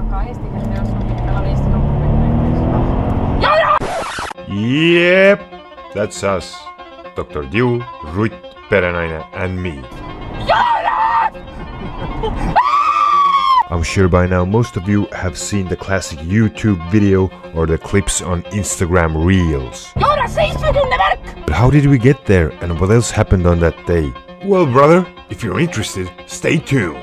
aga eesti keelt ei oska mitte, tal on eesti dokument näiteks. Yep, that's us. Dr. Diu, Rutt, perenaine and me. I'm sure by now most of you have seen the classic YouTube video or the clips on Instagram Reels. But how did we get there and what else happened on that day? Well, brother, if you're interested, stay tuned.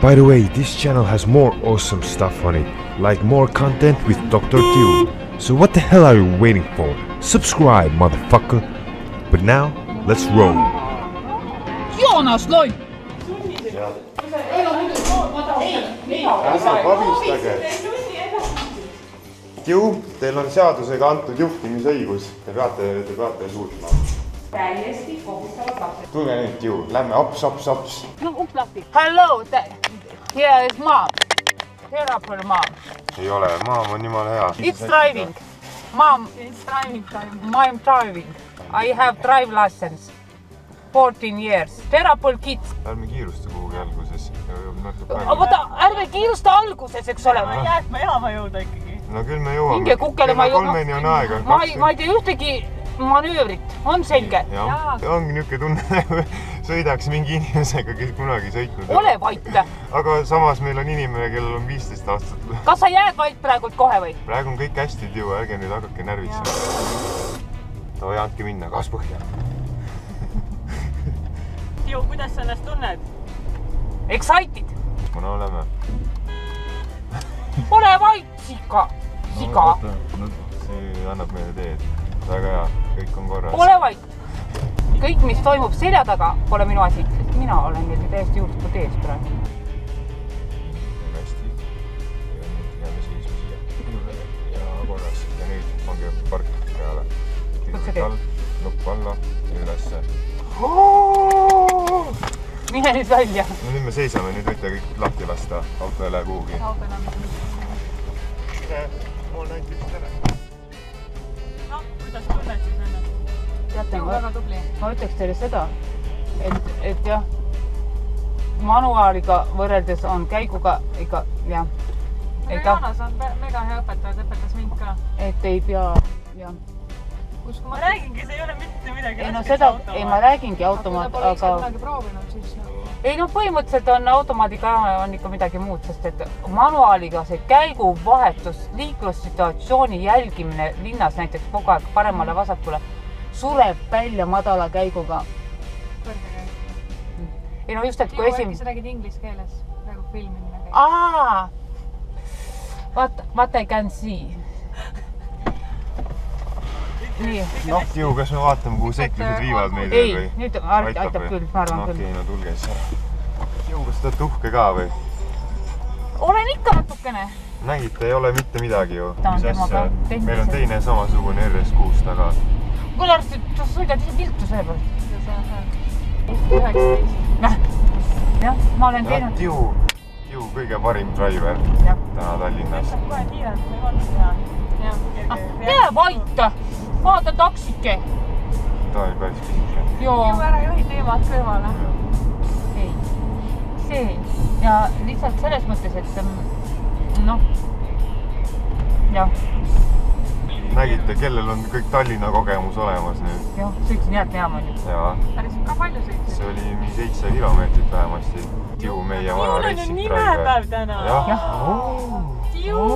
By the way, this channel has more awesome stuff on it, like more content with Dr. Dew. So what the hell are you waiting for? Subscribe, motherfucker. But now, let's roll. Joonas Loll, ärge kabistage. Ju, teil on seadusega antud juhtimisõigus, te peate, te peate suutma. Täiesti kohutavad lapsed. tulge nüüd, Ju, lähme aps, aps, aps. no uks lahti. Hello, here is mom. Here up her mom. ei ole, maam on jumala hea. It's driving. Mom, It's driving time. I am driving. I have drive license. Fourteen years. Terapol kids. ärme kiirusta kuhugi alguses. oota, ärme kiirusta alguses, eks ole. jäätmejaama jõuda ikkagi. no küll me jõuame. minge kukele, ma ei kolmeni on aega. ma ei, ma ei tee ühtegi manöövrit, on selge? ongi niisugune tunne, sõidaks mingi inimesega, kes kunagi sõitnud ole vait. aga samas meil on inimene, kellel on viisteist aastat. kas sa jääd vait praegult kohe või? praegu on kõik hästi, Tiu, ärge nüüd hakake närvitsema. oi, andke minna, gaas põhja. Ju, kuidas sa ennast tunned? Excited, kuna oleme. ole vait, siga, siga, see annab meile teed. Väga hea, kõik on korras. ole vait. kõik, mis toimub selja taga, pole minu asi, sest mina olen neil täiesti juhuslikult ees praegu. hästi. ja nüüd jääme seisma siia. ja korras ja nüüd pange park peale. See käib? nupp alla ja ülesse. mine nüüd välja. no nüüd me seisame, nüüd võite kõik lahti lasta, auto ei lähe kuhugi. auto enam. mul näitab tere. noh, kuidas tunned siis ennast? teate, ma, ma ütleks teile seda, et, et jah, manuaaliga võrreldes on käiguga ikka jah, ta- Joonas on me- mega hea õpetaja, ta õpetas mind ka. et ei pea jah. ma räägingi, see ei ole mitte midagi ei no seda, ei ma räägingi automaat, aga kunagi proovinud, siis noh. Ei noh, põhimõtteliselt on automaadiga on ikka midagi muud, sest et manuaaliga see käiguvahetus, liiklussituatsiooni jälgimine linnas näiteks kogu aeg paremale-vasakule sureb välja madala käiguga. ei no just, et kui esimene sa räägid inglise keeles praegu filmimine aa, what, what I can see. nii, noh, Kiu, kas me vaatame, kuhu seiklused viivad meid ei või? nüüd aitab, aitab küll, ma arvan no, küll. okei, no tulge siis ära. Kiu, kas te olete uhke ka või? olen ikka natukene. nägite, ei ole mitte midagi ju. Mis asja, meil on teine samasugune RS6 taga. kuule, arst, sa sõidad ise viltu seepärast. üheksateist. jah, ma olen jah, teinud, Kiu, Kiu kõige parim driver täna Tallinnas. kohe kiirelt või vastu teha. jää vait, vaata taksike. ta oli päris pisike. joo ju, ära juhi teemat kõrvale. ei, see ja lihtsalt selles mõttes, et mm, noh, jah, nägite, kellel on kõik Tallinna kogemus olemas nüüd jah, sõitsin jäätmejaama onju. ja päris ka palju sõitsid. see oli mingi seitse kilomeetrit vähemasti. Kiu, meie vana Kiul on ju nimepäev täna. jah Jah. ju,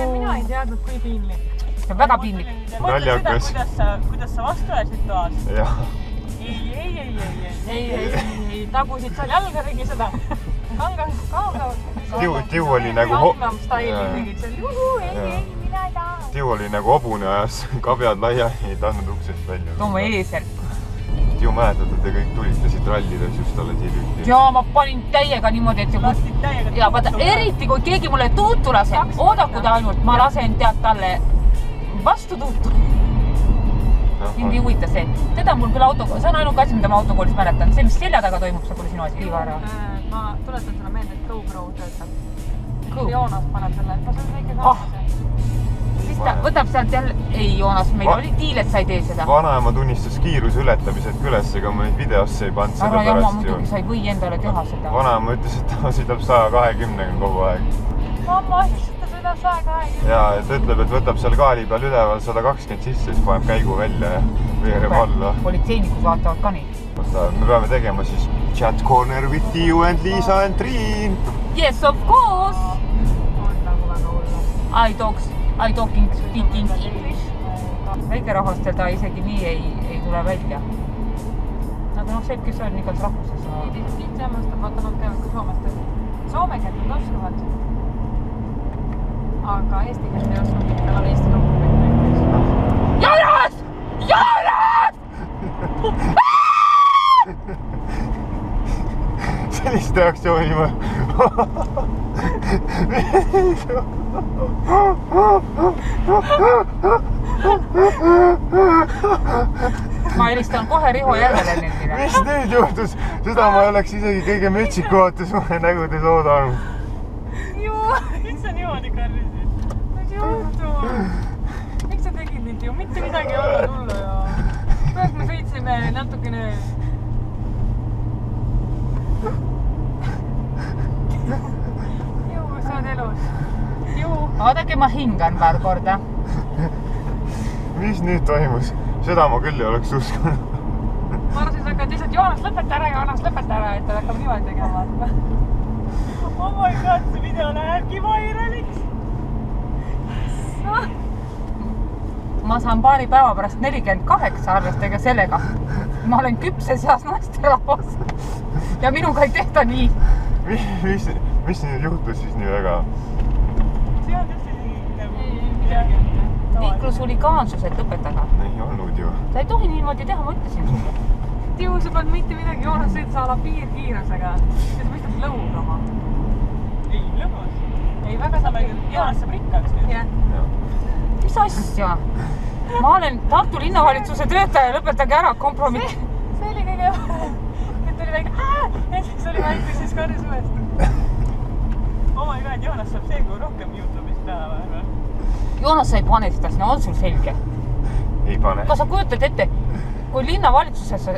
ja mina ei teadnud, kui piinlik. See on väga piinlik. Naljakas. kuidas sa, kuidas sa vastu ajasid toas. jah, ei, ei, ei, ei, ei, ei, ei, ei, tagusid seal jalga, tegi seda. kanga, kanga. Tiu, Tiu oli nagu Gangnam Style'i tegid seal, juhu, ei, ei, mina ei taha. Tiu oli nagu hobune, ajas kabjad laiali, ei tahtnud uksest välja too mu eesel. Tiu, mäletate, te kõik tulite siit rallides just alles hiljuti. ja ma panin täiega niimoodi, et lasid täiega. ja vaata, eriti kui keegi mulle tuutu laseb, oodaku ta ainult, ma lasen tead talle vastu tuutu. mind ei huvita see, teda mul küll auto, see on ainuke asi, mida ma autokoolis mäletan, see, mis selja taga toimub, see pole sinu asi, Ivar. ma tuletan sulle meelde, et GoPro töötab. Cool. Joonas paneb selle, see on väike Ah. kaamer. siis ta võtab sealt jälle, ei Joonas, meil Va- oli diil, et sa ei tee seda. vanaema tunnistas kiiruse ületamised ka üles, ega ma neid videosse ei pannud ära jama, muidugi sa ei või endale teha seda. vanaema ütles, et ta sõidab saja kahekümnega kogu aeg mamma et sõidab saja kahekümne. ja ta ütleb, et võtab seal kaali peal üleval sada kakskümmend sisse, siis paneb käigu välja ja veereb alla. politseinikud vaatavad ka neid. oota, me peame tegema siis chat corner with you and Liisa and Triin. Yes of course, on nagu väga hull. I talks, I talking speaking english. väikerahvastel ta isegi nii ei, ei tule välja. aga noh, see, kes on igast rahvusest. tihti hämmastab, vaata nad käivad ka Soomes tööl. Soome keelt nad oskavad. Aga eesti keelt ei oska mitte, aga eesti dokumente näiteks. Joonas, Joonas, sellist reaktsiooni ma. ma helistan kohe Riho Järvelenile. mis nüüd juhtus, seda ma ei oleks isegi kõige metsikumates nägudes oodanud. joo, miks sa niimoodi karjusid? juhtub? miks sa tegid nii ju, mitte midagi ei olnud hullu ju. praegu me sõitsime natukene. ju, sa oled elus. ju, vaadake, ma hingan paar korda. mis nüüd toimus, seda ma küll ei oleks uskunud. ma arvasin, sa hakkad lihtsalt Joonas lõpeta ära, Joonas lõpeta ära, et ta hakkab niimoodi tegema. oh my god, see video lähebki vairaliks. Ma saan paari päeva pärast nelikümmend kaheksa, arvestage sellega. ma olen küpses eas naisterahvas. ja minuga ei tehta nii. mis, mis, mis nüüd juhtus siis nii väga? see on tõesti nagu liiklushuligaansused lõpetage. ei olnud ju. sa ei tohi niimoodi teha, ma ütlesin sulle. Tiu, sa polnud mitte midagi, Joonas sõitis a la piirkiirusega ja sa mõistad lõugama. ei, väga saab, Joonas saab rikkaks nüüd. jah. mis asja? ma olen Tartu linnavalitsuse töötaja, lõpetage ära kompromiss. see oli kõige parem. et oli väike ja siis oli väike, siis karjus uuesti. oh my god, Joonas saab seekord rohkem Youtube'is teha vahepeal. Joonas, sa ei pane seda sinna, on sul selge? ei pane. kas sa kujutad ette, kui linnavalitsuses,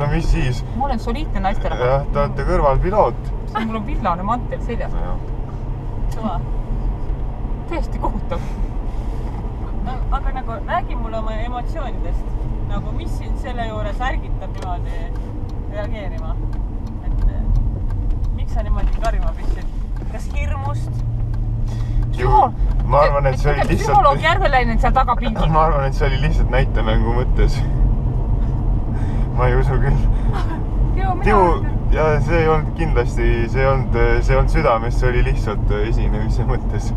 no mis siis? ma olen soliidne naisterahvas, jah, te olete kõrvalpiloot. mul on villane mantel seljas, suva. täiesti kohutav. aga nagu räägi mulle oma emotsioonidest. nagu mis sind selle juures ärgitab niimoodi reageerima? et miks sa niimoodi karjuma pistsid? kas hirmust? ma arvan, et see oli psühholoog lihtsalt, Järveläinen seal tagapingil. ma arvan, et see oli lihtsalt näitemängu mõttes. ma ei usu küll. Tiu, ja see ei olnud kindlasti, see ei olnud, see ei olnud südames, see oli lihtsalt esinemise mõttes.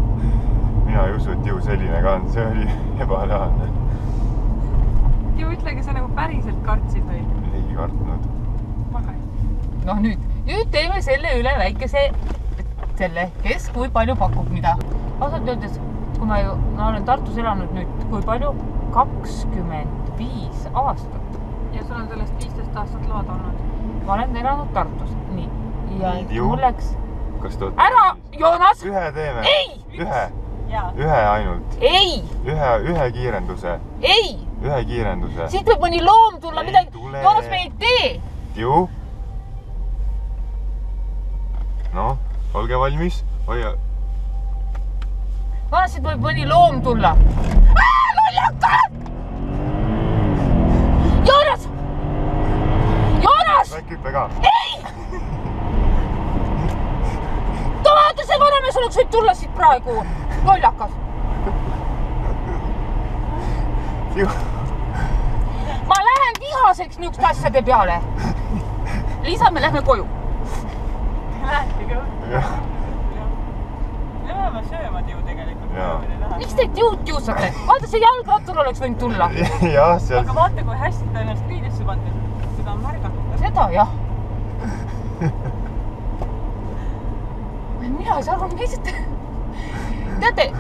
mina ei usu, et Tiu selline ka on, see oli ebareaalne. ju ütlegi, sa nagu päriselt kartsid või? ei kartnud. noh, nüüd, nüüd teeme selle üle väikese, selle, kes kui palju pakub mida. ausalt öeldes, kui ma ju, ma olen Tartus elanud nüüd, kui palju, kakskümmend viis aastat. ja sul on sellest viisteist aastat lood olnud. Ma olen elanud Tartus, nii. ja Ju. mul läks, kas te olete ära, Joonas, ühe teeme? Ei! ühe, ühe ainult, ei, ühe, ühe kiirenduse, ei, ühe kiirenduse. siit võib mõni loom tulla, midagi, tule. Joonas, me ei tee. ju. noh, olge valmis, hoia. Joonas, siit võib mõni loom tulla. lollakad! Joonas, Joonas, väike hüpe ka. vaata see tulla siit praegu, lollakas. ma lähen vihaseks niisuguste asjade peale. Liisa, me lähme koju. Lähetegi või? jah, me läheme sööma ju tegelikult. Miks te juut kiusate? vaata, see jalgrattur oleks võinud tulla. jah, seal aga vaata, kui hästi ta ennast riidesse pandud, seda on märgatud. seda jah. mina ei saa aru, mis te, teate.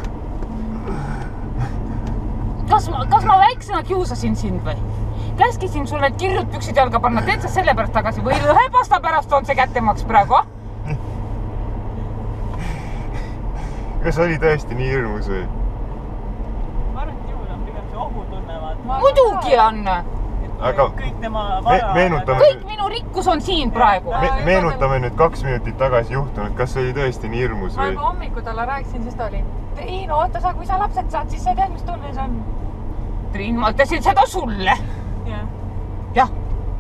kas ma, kas ma väiksena kiusasin sind või? käskisin sul need kirjud püksid jalga panna, teed sa sellepärast tagasi või lõhepasta pärast on see kättemaks praegu, ah? kas oli tõesti nii hirmus või? muidugi on. Aga kõik tema me- vara. meenutame- kõik minu rikkus on siin praegu. Me, meenutame nüüd kaks minutit tagasi juhtunut, kas see oli tõesti nii hirmus ma või juba? hommikul talle rääkisin, siis ta oli, ei no oota sa, kui sa lapsed saad, siis sa tead, mis tunne see on. Triin, ma ütlesin seda sulle. jah. jah,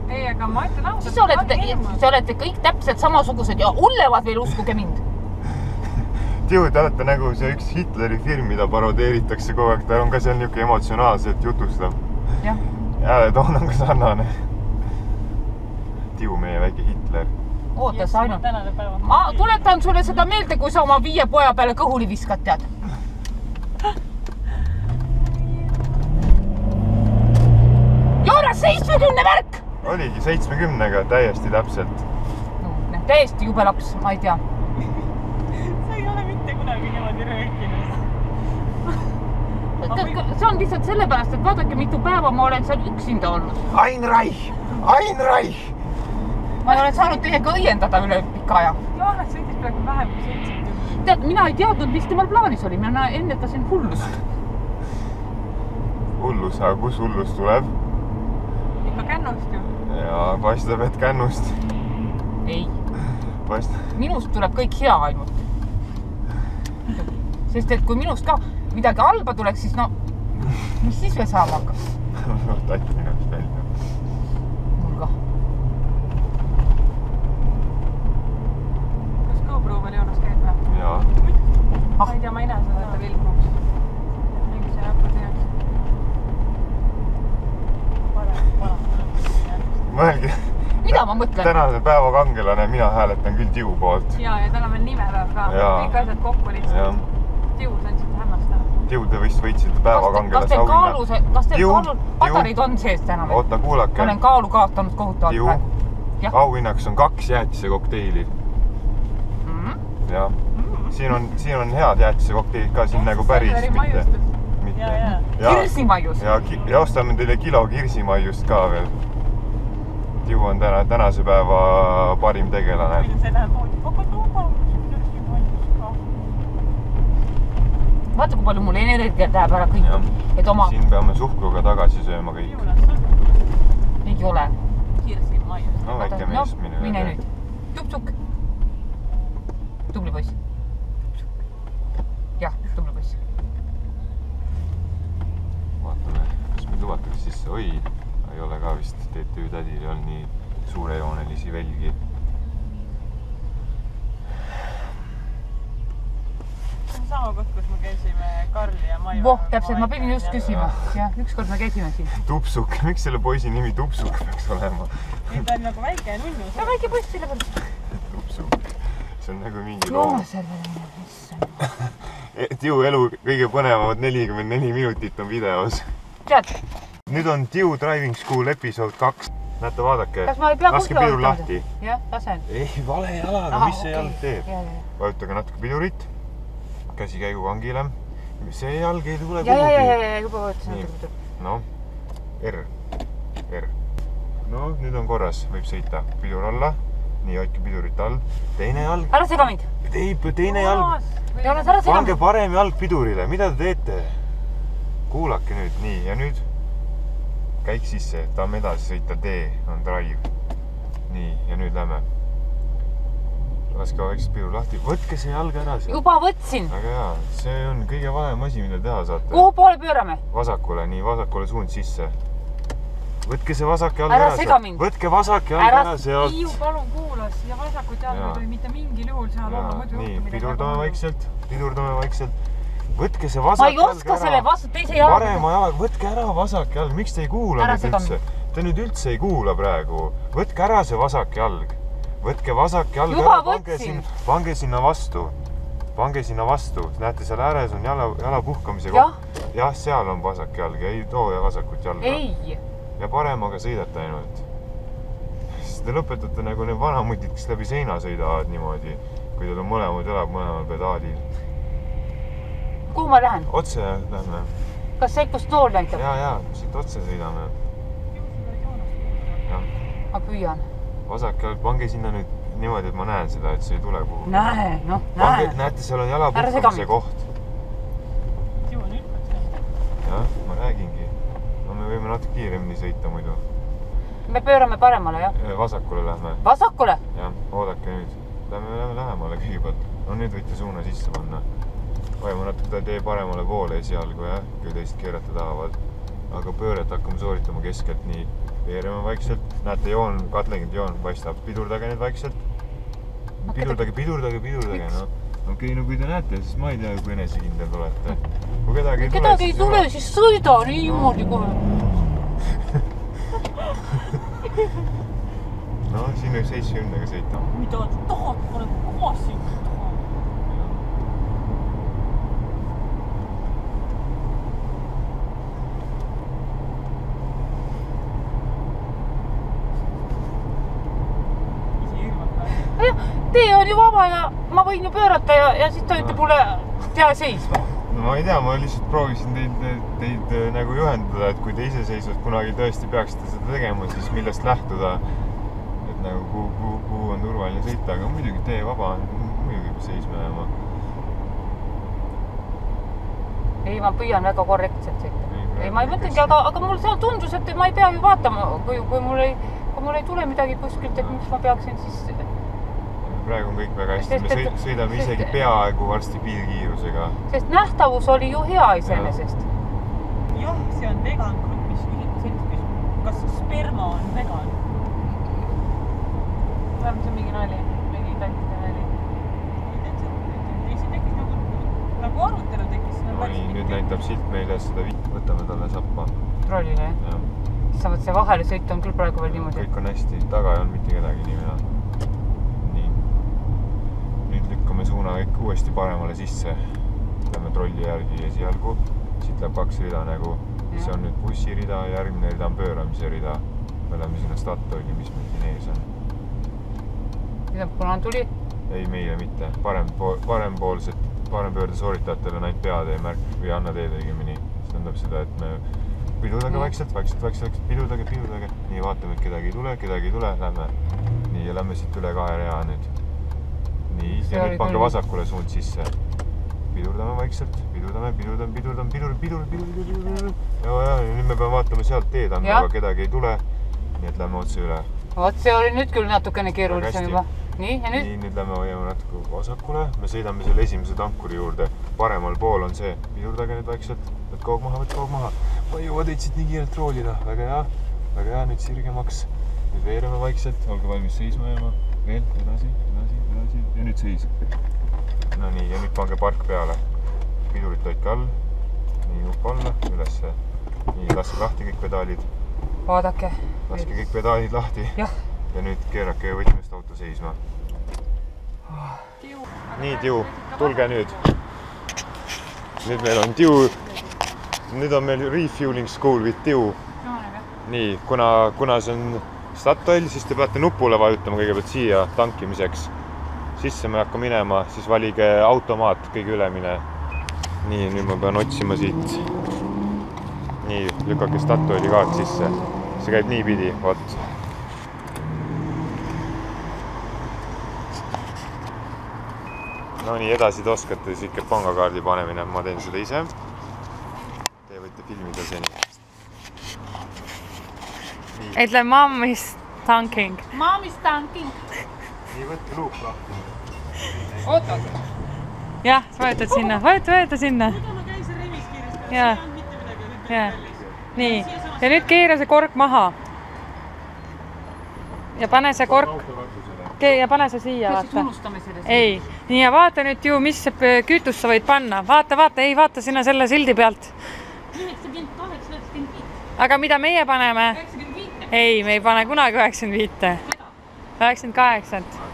ei, aga ma ütlen ausalt. siis olete, te olete kõik täpselt samasugused ja hullemad veel, uskuge mind. Tiu, te olete nagu see üks Hitleri film, mida parodeeritakse kogu aeg, ta on ka seal niisugune emotsionaalselt jutustav. jah, hääletoon on ka sarnane. Tiu, meie väike Hitler. oota sa ainult. ma tuletan sulle seda meelde, kui sa oma viie poja peale kõhuli viskad, tead. Joonas, seitsmekümne märk. oligi seitsmekümnega täiesti täpselt. täiesti jube laps, ma ei tea. sa ei ole mitte kunagi niimoodi röökinud. See on lihtsalt sellepärast, et vaadake, mitu päeva ma olen seal üksinda olnud. Ain Raih, Ain Raih. ma olen saanud teiega õiendada üle pika aja. Joonas sõitis praegu vähem kui seitsekümmend. tead, mina ei teadnud, mis temal plaanis oli, mina ennetasin hullust. hullus, aga kus hullus tuleb? ikka kännust ju. ja paistab, et kännust. ei, paistab, minust tuleb kõik hea ainult. sest et kui minust ka midagi halba tuleks, siis no, mis siis veel saama hakkab? tatt minust välja. mul ka. kas GoPro veel Joonas käib või? ja, ma ei tea, ma ei näe seda, et ta vilkuks. mingi see näpud heaks. mõelge, mida ma mõtlen? tänase päeva kangelane, mina hääletan küll Tiu poolt. ja, ja tal on veel nimepäev ka. Jaa. kõik asjad kokku lihtsalt jah., tius on siit hämmastav. Tiu, te vist võitsite kas päevakangelase kaalus, kas teil Tiu. patareid on sees täna või? oota, ma kuulake olen. kaalu kaotanud kohutavalt praegu. auhinnaks on kaks jäätisekokteili. jah, siin on, siin on head jäätisekokteilid ka siin nagu päris, mitte, mitte. ja, ja. ja, ja, ostame teile kilo kirsimaiust ka veel. Tiu on täna, tänase päeva parim tegelane. see läheb poodi, aga too palun, kirsi valmis ka. vaata, kui palju mul energiat läheb ära kõik et oma, siin peame suhkruga tagasi sööma kõik. Ei ole. no väike mees, mine. mine nüüd. tupsuk. tubli poiss. jah, tubli poiss. vaatame, kas meid lubatakse sisse, oi, ei ole ka vist, TTÜ tädil ei olnud nii suurejoonelisi velgi. see on sama koht, kus me käisime Karli ja Maiva. voh, täpselt, ma pidin just küsima. jah, ükskord me käisime siin. tupsuk, miks selle poisi nimi Tupsuk peaks olema? ei, ta on nagu väike nunnu. ta on väike poiss, sellepärast. Tupsuk, see on nagu mingi loom. Joonas Järvele, issand. Tiu elu kõige põnevamad nelikümmend neli minutit on videos. tead, nüüd on Tiu Driving School episood kaks. näete, vaadake. kas ma ei pea laske pidur lahti. jah, lasen. ei, vale jalaga, mis see okei. jalg teeb? vajutage natuke pidurit, käsikäigu kangile. see jalg ei tule ja, ja, ja, ja, kuhugi. ja juba vaatasin noh, R, R. no nüüd on korras, võib sõita, pidur alla. nii, hoidke pidurit all. teine jalg, ära sega mind. ei, teine jalg, Joonas, ära sega pange mind. parem jalg pidurile, mida te teete? kuulake nüüd, nii ja nüüd käik sisse, tahame edasi sõita, tee on drive. nii ja nüüd lähme. Laske vaikselt pidur lahti, võtke see jalg ära sealt. juba võtsin. väga hea, see on kõige valem asi, mida teha saate. kuhu poole pöörame? vasakule, nii vasakule suund sisse. võtke see vasak jalg Ära ära sega mind. võtke vasak jalg Ära- ära sealt. Hiiu, palun kuula siia vasakut jalga ei tohi mitte mingil juhul seal olla, muidu nii pidurdame väga vaikselt, pidurdame vaikselt. võtke see ma vasak ei oska selle vastu, teise jalga. parema jalg, võtke ära vasak jalg, miks te ei kuula Ära nüüd üldse? Te nüüd üldse ei kuula praegu, võtke ära see vasak jalg, võtke vasak jalg Juba ära, pange sinna, pange sinna vastu, pange sinna vastu, näete seal ääres on jala, jala puhkamise koht. jah, seal on vasak jalg ja ei too vasakut jalga. ei, ja paremaga sõidate ainult. siis te lõpetate nagu need vanamutid, kes läbi seina sõidavad niimoodi, kui teil on mõlemad jalad mõlemal pedaalil. kuhu ma lähen? otse lähme kas see, kus tool näitab? ja, ja siit otse sõidame. jah, ma püüan. Vasak jalg, pange sinna nüüd niimoodi, et ma näen seda, et see ei tule kuhugi. näe, noh, näe. näete, seal on jala puhkamise koht. jah, ma räägingi. no me võime natuke kiiremini sõita muidu. me pöörame paremale, jah? vasakule lähme, vasakule? jah, oodake nüüd. Lähme, lähme lähemale kõigepealt. no nüüd võite suuna sisse panna. vajame natuke tee paremale poole esialgu jah, kui teist keerata tahavad. aga pööret hakkame sooritama keskelt, nii. Veereme vaikselt, näete joon, katlekind joon paistab, pidurdage nüüd vaikselt. pidurdage, pidurdage, pidurdage, noh. okei okay,, no kui te näete, siis ma ei tea, kui enesekindel te olete. kui kedagi ei tule, kedagi ei tule, siis sõida niimoodi kohe. no siin võib seitsmekümnega sõita. mida sa tahad, ma olen kohas siin. jah, tee on ju vaba ja ma võin ju pöörata ja, ja siis te võite mulle teha seisma. no ma ei tea, ma lihtsalt proovisin teid, teid äh, nagu juhendada, et kui te iseseisvalt kunagi tõesti peaksite seda tegema, siis millest lähtuda. et nagu kuhu, kuhu, kuhu on turvaline sõita, aga muidugi tee vaba on, muidugi peab seisma jääma. ei, ma püüan väga korrektselt sõita. Ei, ei, ma ei mõtlengi, aga, aga mul seal tundus, et ma ei pea ju vaatama, kui, kui mul ei, kui mul ei tule midagi kuskilt, et miks ma peaksin siis. Praegu on kõik väga hästi, me sõid- sõidame sest- isegi peaaegu varsti piirkiirusega. sest nähtavus oli ju hea iseenesest. jah, see on vegan grupp, mis küsib kas sperma on vegan? vähemalt see on mingi nali, mingi tantide nali. siin tekkis nagu, nagu arutelu tekkis. oi, nüüd näitab silt meile seda viit, võtame talle sappa. trollile jah? issand, vot see vahelesõit on küll praegu veel niimoodi. kõik on hästi, taga ei olnud mitte kedagi, nii hea. nii. Lükkame suuna kõik uuesti paremale sisse. Lähme trolli järgi esialgu, siit läheb kaks rida nagu, see on nüüd bussirida, järgmine rida on pööramise rida. me läheme sinna Statoili, mis meil siin ees on. tähendab, punane tuli, ei, meile mitte, parem, parempoolsed, parempöörde sooritajatel on ainult peatee märk või annateed õigemini. see tähendab seda, et me pidurdage vaikselt, vaikselt, vaikselt, pidurdage, pidurdage. nii, vaatame, et kedagi ei tule, kedagi ei tule, lähme. nii, ja lähme siit üle kahe rea nüüd. nii, ja nüüd pange vasakule suund sisse. pidurdame vaikselt, pidurdame, pidurdame, pidurdame, pidurdame, pidurdame, pidurdame, pidurdame. ja, ja, ja nüüd me peame vaatama sealt teed andma, aga kedagi ei tule. nii et lähme otse üle vot see oli nüüd küll natukene keerulisem juba. nii, ja nüüd nii, nüüd lähme hoiame natuke vasakule, me sõidame selle esimese tankuri juurde. paremal pool on see, pidurdage nüüd vaikselt, võtke hoog maha, võtke hoog maha. ma ei jõua teid siit nii kiirelt roolida, väga hea, väga hea, nüüd sirgemaks. nüüd veereme vaikselt, olge valmis seisma jääma, veel edasi, edasi, edasi ja nüüd seis. Nonii, ja nüüd pange park peale. pidurit hoidke all, nii nupp alla, ülesse. nii, laske lahti kõik pedaalid, vaadake. laske kõik pedaalid lahti ja nüüd keerake võtmest auto seisma. nii, Tiu, tulge nüüd. nüüd meil on Tiu, nüüd on meil refueling school with Tiu. nii, kuna, kuna see on Statoil, siis te peate nupule vajutama kõigepealt siia tankimiseks. Sisse me ei hakka minema, siis valige automaat kõige ülemine. nii, nüüd ma pean otsima siit. nii, lükake Statoili kaart sisse. see käib niipidi, vot no nii edasi te oskate sihuke pangakaardi panemine, ma teen seda ise. Te võite filmida seni. ütle mom is tanking. Mom's tanking. nii, võtke luuk lahti. oot, oot. jah, vajutad sinna, vajuta, vajuta sinna. ma käisin remis kiiresti, Jaa. ei olnud mitte midagi, nüüd Jaa. tuli kallis. nii, ja nüüd keera see kork maha. ja pane see kork, ja pane see siia, vaata. ei, nii ja vaata nüüd ju, mis kütust sa võid panna, vaata, vaata, ei vaata sinna selle sildi pealt. aga mida meie paneme? ei, me ei pane kunagi üheksakümmend viite, üheksakümmend kaheksat.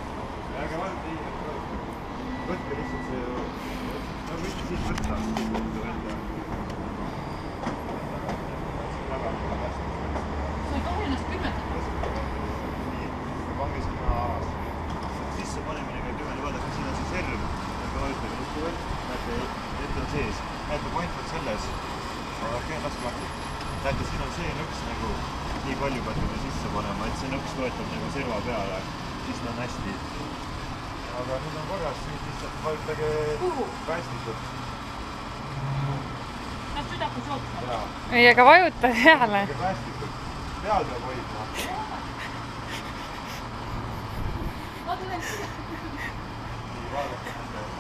Võtke lihtsalt see, no võite siit võtta. sa ei tohi ennast pimetada. pange sinna sissepanemine käib ühele, vaadake siin on see serv, aga vajutage nuppu veel, näete, ette on sees, näete, point on selles. vaadake, laske lahti. näete, siin on see nõks nagu, nii palju peate te sisse panema, et see nõks toetab nagu serva peale, siis ta on hästi. Aga nüüd on korras, nüüd lihtsalt vajutage päästikut. las hakkas jooksma. ei, aga vajuta peale. päästikud, peal peab hoidma.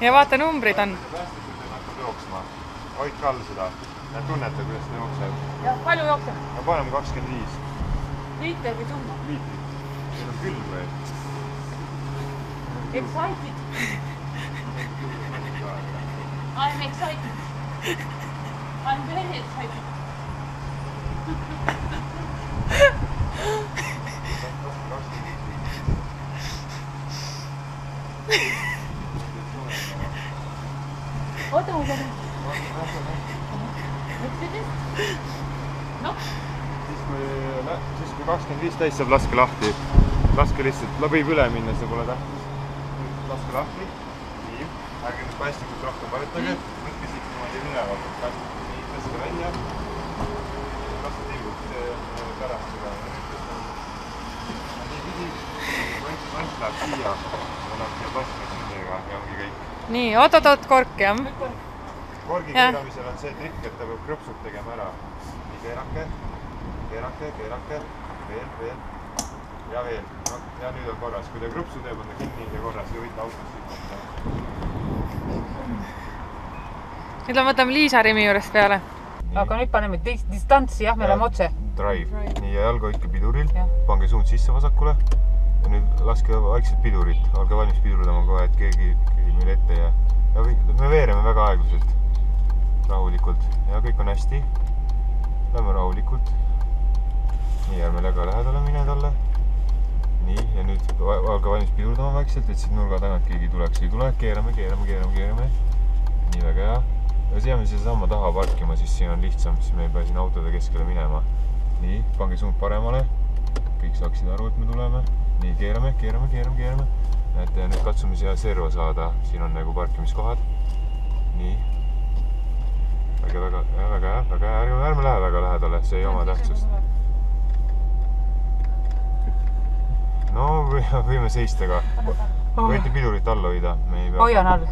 ja vaata, numbrid on. päästikud hakkab jooksma. hoidke all seda. Nad tunnete, kuidas ta jookseb. jah, palju jookseb? no paneme kakskümmend viis liiter või summa? liitrit. Neil on külm veel. Excited. I am excited. I am very excited. oota, ma pean. noh, siis kui, siis kui kakskümmend viis täis saab, laske lahti. laske lihtsalt, võib üle minna, see pole tähtis. Laske lahti. nii, ärge nüüd päästikut rohkem vajutage. võtke siit niimoodi ülevalt. nii, tõstke välja. laske tilgub, see on pärast seda. niipidi, vant, vant läheb siia. annab siia plastmassidega ja ongi kõik. nii, oot-oot-oot, kork jah. korgi keeramisel on see trikk, et ta peab krõpsud tegema ära. nii keerake, keerake, keerake, veel, veel ja veel. no ja nüüd on korras, kui ta krõpsu teeb, on ta kinni ja korras ja võite autost võtta. nüüd me võtame Liisa Rimi juurest peale. aga nüüd paneme dis- distantsi, jah, me läheme otse. Drive, nii ja jalga hoidke piduril Jah., pange suund sisse vasakule ja nüüd laske vaikselt pidurit, olge valmis pidurdama kohe, et keegi, keegi meile ette ei jää. ja me veereme väga aeglaselt, rahulikult ja kõik on hästi. Lähme rahulikult. nii, ärme väga lähedale mine talle. Nii ja nüüd olge valmis pidurdama vaikselt, et siit nurga tagant keegi tuleks, ei tule, keerame, keerame, keerame, keerame. nii väga hea. ja siis jääme siiasamma taha parkima, siis siin on lihtsam, siis me ei pea siin autode keskele minema. nii, pange suund paremale. kõik saaksid aru, et me tuleme. nii, keerame, keerame, keerame, keerame. näete, ja nüüd katsume siia serva saada, siin on nagu parkimiskohad. nii. väga, väga, väga hea, väga hea, ärme lähe väga lähedale, see ei oma tähtsust. No või, võime seista ka. võite pidurit all hoida, me ei pea. hoian all.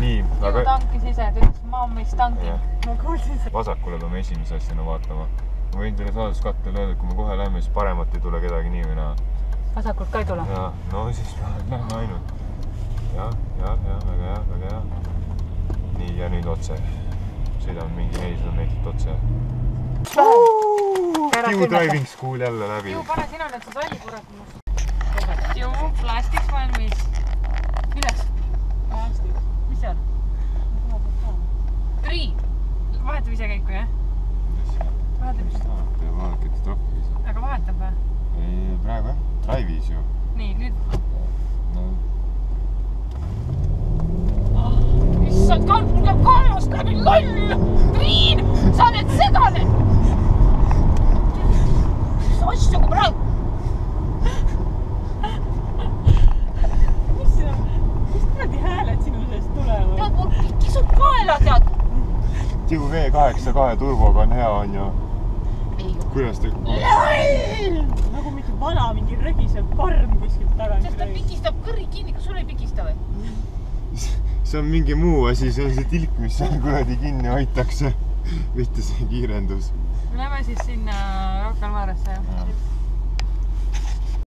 nii, ju aga tankis ise, ta ütles, mammis tankib jah, ma kuulsin seda. vasakule peame esimese asjana vaatama. ma võin teile saaduskattele öelda, et kui me kohe lähme, siis paremat ei tule kedagi nii või naa. vasakult ka ei tule. ja no siis lähme ainult. ja, ja, ja väga hea, väga hea. nii ja nüüd otse. sõidame mingi nelisada meetrit otse. Q driving school jälle läbi ju, pane sina see salli kurat must. ju, plastik valmis. milleks? mis seal? Priin. vahetab ise käiku jah? vahetab ise, vaadake, et trahvi ei saa. aga vahetab või? ei, praegu jah, drive'is ju. nii, nüüd no issand, kalm tuleb kaelast läbi, loll. Priin, sa oled segane. Mis asja, kui praegu. mis sina, mis kuradi hääled sinu seest tulevad? tead, mul kisub kaela, tead. Tiu V kaheksa kahe turboga on hea, on ju. ei, kuidas ta, nagu mingi vana, mingi regisev parm kuskilt tagant sest ta. pigistab kõrri kinni, kas sul ei pigista või? see on mingi muu asi, see on see tilk, mis seal kuradi kinni hoitakse. mitte see kiirendus. Lähme siis sinna Rocca al Maresse?